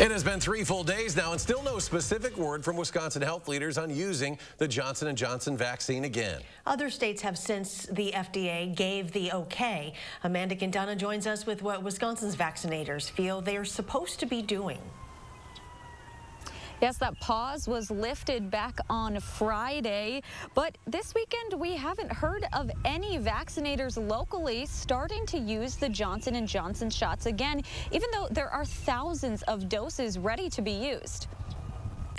It has been three full days now and still no specific word from Wisconsin health leaders on using the Johnson & Johnson vaccine again. Other states have since the FDA gave the okay. Amanda Quintana joins us with what Wisconsin's vaccinators feel they're supposed to be doing. Yes, that pause was lifted back on Friday, but this weekend we haven't heard of any vaccinators locally starting to use the Johnson & Johnson shots again, even though there are thousands of doses ready to be used.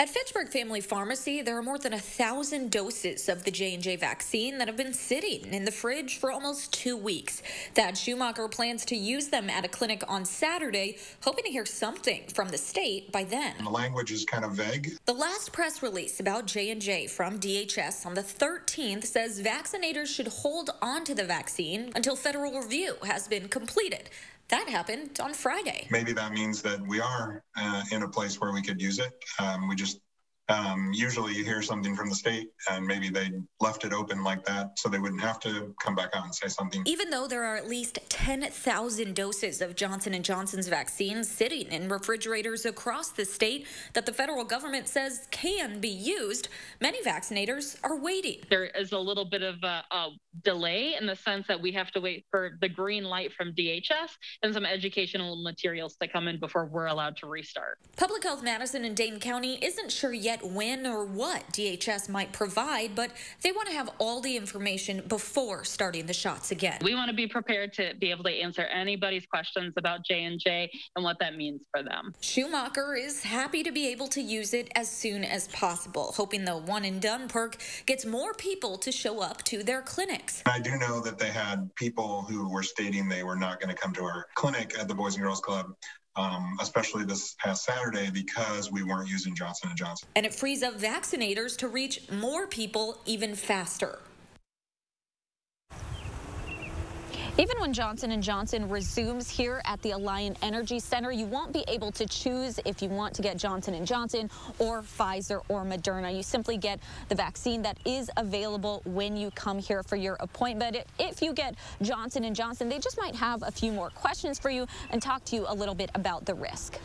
At Fitchburg Family Pharmacy, there are more than a thousand doses of the J&J vaccine that have been sitting in the fridge for almost two weeks. Thad Schumacher plans to use them at a clinic on Saturday, hoping to hear something from the state by then. The language is kind of vague. The last press release about J&J from DHS on the 13th says vaccinators should hold on to the vaccine until federal review has been completed. That happened on Friday. Maybe that means that we are uh, in a place where we could use it. Um, we just um, usually you hear something from the state and maybe they left it open like that so they wouldn't have to come back out and say something. Even though there are at least 10,000 doses of Johnson & Johnson's vaccine sitting in refrigerators across the state that the federal government says can be used, many vaccinators are waiting. There is a little bit of a, a delay in the sense that we have to wait for the green light from DHS and some educational materials to come in before we're allowed to restart. Public Health Madison and Dane County isn't sure yet when or what DHS might provide, but they want to have all the information before starting the shots again. We want to be prepared to be able to answer anybody's questions about J&J and what that means for them. Schumacher is happy to be able to use it as soon as possible, hoping the one and done perk gets more people to show up to their clinics. I do know that they had people who were stating they were not going to come to our clinic at the Boys and Girls Club um, especially this past Saturday, because we weren't using Johnson & Johnson. And it frees up vaccinators to reach more people even faster. Even when Johnson & Johnson resumes here at the Alliant Energy Center, you won't be able to choose if you want to get Johnson & Johnson or Pfizer or Moderna. You simply get the vaccine that is available when you come here for your appointment. If you get Johnson & Johnson, they just might have a few more questions for you and talk to you a little bit about the risk.